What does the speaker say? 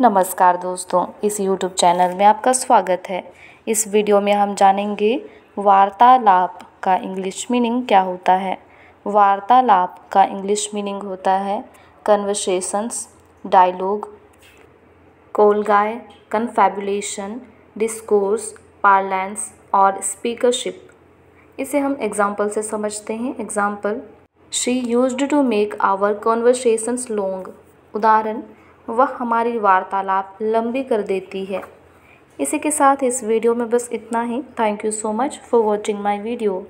नमस्कार दोस्तों, इस YouTube चैनल में आपका स्वागत है। इस वीडियो में हम जानेंगे वार्तालाप का इंग्लिश मीनिंग क्या होता है। वार्तालाप का इंग्लिश मीनिंग होता है conversations dialogue colloquy confabulation discourse parlance और स्पीकरशिप इसे हम एग्ज़ाम्पल से समझते हैं। Example she use to make our conversations long उदाहरण वह हमारी वार्तालाप लंबी कर देती है। इसी के साथ इस वीडियो में बस इतना ही। Thank you so much for watching my video